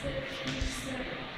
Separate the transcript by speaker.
Speaker 1: Say you.